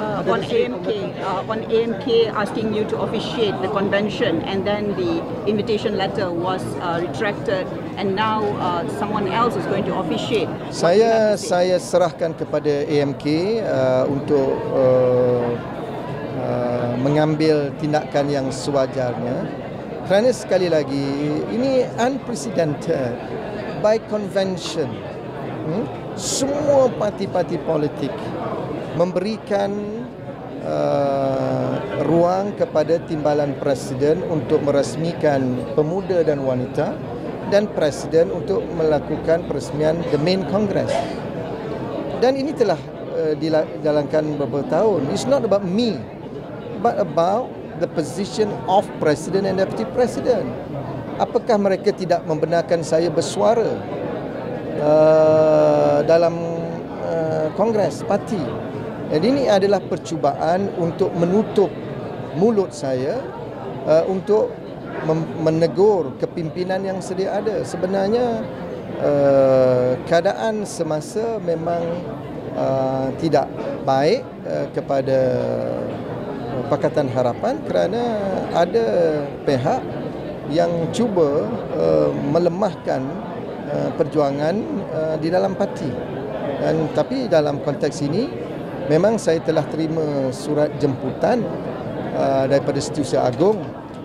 uh, on AMK, uh, on AMK asking you to officiate the convention, and then the invitation letter was uh, retracted, and now uh, someone else is going to officiate. Saya saya serahkan kepada AMK uh, untuk uh, uh, mengambil tindakan yang sewajarnya. Kerana sekali lagi ini unprecedented. By convention. Hmm? Semua parti-parti politik memberikan uh, ruang kepada timbalan presiden untuk merasmikan pemuda dan wanita dan presiden untuk melakukan peresmian the main congress. Dan ini telah uh, dijalankan beberapa tahun. It's not about me, but about the position of president and deputy president. Apakah mereka tidak membenarkan saya bersuara uh, dalam uh, kongres parti? Jadi ini adalah percubaan untuk menutup mulut saya uh, untuk menegur kepimpinan yang sedia ada. Sebenarnya uh, keadaan semasa memang uh, tidak baik uh, kepada uh, Pakatan Harapan kerana ada pihak yang cuba uh, melemahkan uh, perjuangan uh, di dalam parti. Dan tapi dalam konteks ini memang saya telah terima surat jemputan uh, daripada Setiausaha Agong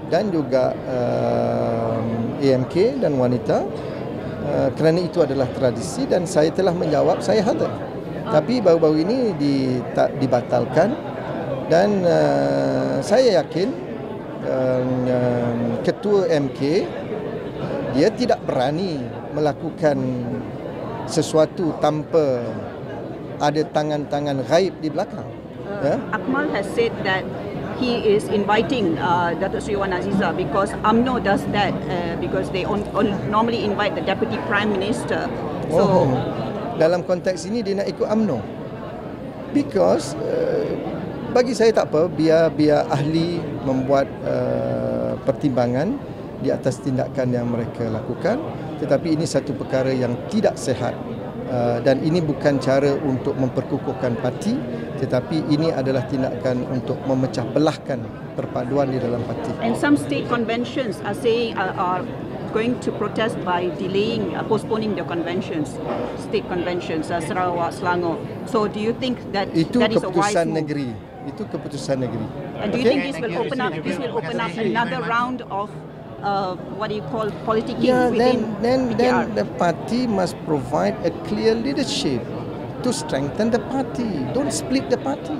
dan juga uh, AMK dan wanita uh, kerana itu adalah tradisi dan saya telah menjawab saya hadir. Tapi baru-baru ini di, tak dibatalkan dan uh, saya yakin uh, uh, ketua MK dia tidak berani melakukan sesuatu tanpa ada tangan-tangan gaib di belakang. Ya. Akmal has said that he is inviting uh, Datuk Sri Wan Aziza because UMNO does that uh, because they on, on, normally invite the Deputy Prime Minister. So, Oh, dalam konteks ini dia nak ikut UMNO. Because uh, bagi saya tak apa biar biar ahli membuat uh, pertimbangan di atas tindakan yang mereka lakukan tetapi ini satu perkara yang tidak sehat uh, dan ini bukan cara untuk memperkukuhkan parti tetapi ini adalah tindakan untuk memecah belahkan perpaduan di dalam parti. and some state conventions are saying uh, are going to protest by delaying, uh, postponing the conventions, state conventions, uh, Sarawak, Selangor. So, do you think that Itu that is a wise move? negeri. Itu keputusan negeri. And do you think this will open up? This will open up another round of uh, what do you call politicking Yeah, within then then then the party must provide a clear leadership to strengthen the party. Don't split the party.